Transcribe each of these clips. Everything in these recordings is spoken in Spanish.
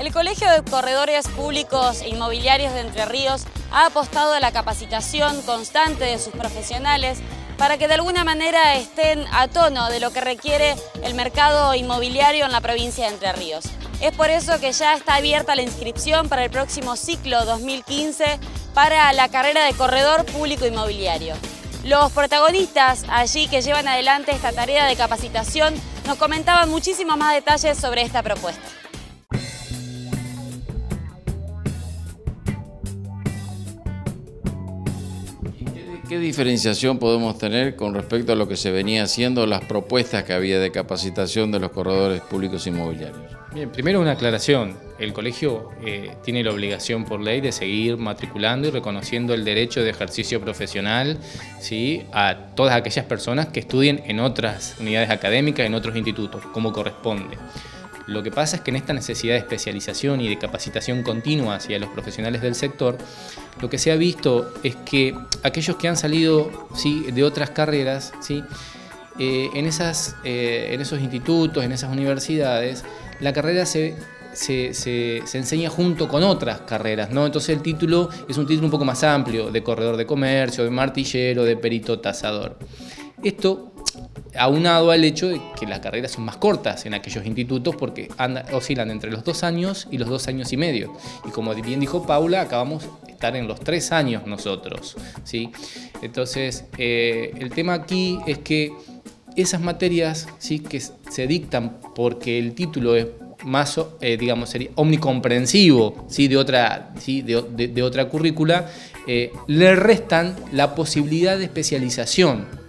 El Colegio de Corredores Públicos e Inmobiliarios de Entre Ríos ha apostado a la capacitación constante de sus profesionales para que de alguna manera estén a tono de lo que requiere el mercado inmobiliario en la provincia de Entre Ríos. Es por eso que ya está abierta la inscripción para el próximo ciclo 2015 para la carrera de corredor público inmobiliario. Los protagonistas allí que llevan adelante esta tarea de capacitación nos comentaban muchísimos más detalles sobre esta propuesta. ¿Qué diferenciación podemos tener con respecto a lo que se venía haciendo, las propuestas que había de capacitación de los corredores públicos inmobiliarios? Bien, primero una aclaración. El colegio eh, tiene la obligación por ley de seguir matriculando y reconociendo el derecho de ejercicio profesional ¿sí? a todas aquellas personas que estudien en otras unidades académicas, en otros institutos, como corresponde. Lo que pasa es que en esta necesidad de especialización y de capacitación continua hacia los profesionales del sector, lo que se ha visto es que aquellos que han salido ¿sí? de otras carreras, ¿sí? Eh, en, esas, eh, en esos institutos, en esas universidades, la carrera se, se, enseña junto con otras carreras, ¿no? Entonces el título es un título un poco más amplio, de corredor de comercio, de martillero, de perito tasador. Esto aunado al hecho de que las carreras son más cortas en aquellos institutos porque oscilan entre los dos años y los dos años y medio. Y como bien dijo Paula, acabamos de estar en los tres años nosotros. ¿sí? Entonces, eh, el tema aquí es que esas materias ¿sí? que se dictan porque el título es más, eh, digamos, sería omnicomprensivo ¿sí? de, otra, ¿sí? de, otra currícula, eh, le restan la posibilidad de especialización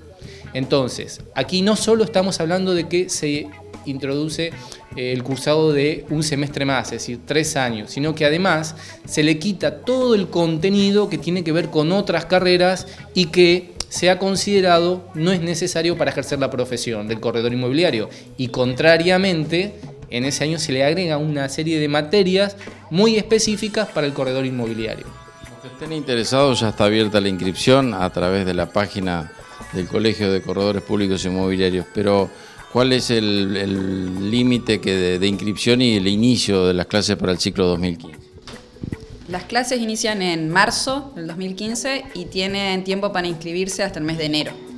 entonces, aquí no solo estamos hablando de que se introduce eh, el cursado de un semestre más, es decir, tres años, sino que además se le quita todo el contenido que tiene que ver con otras carreras y que se ha considerado no es necesario para ejercer la profesión del corredor inmobiliario. Y contrariamente, en ese año se le agrega una serie de materias muy específicas para el corredor inmobiliario. Los que estén interesados ya está abierta la inscripción a través de la página del Colegio de Corredores Públicos Inmobiliarios, pero ¿cuál es el límite de, de inscripción y el inicio de las clases para el ciclo 2015? Las clases inician en marzo del 2015 y tienen tiempo para inscribirse hasta el mes de enero.